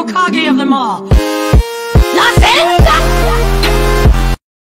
Hokage of them all!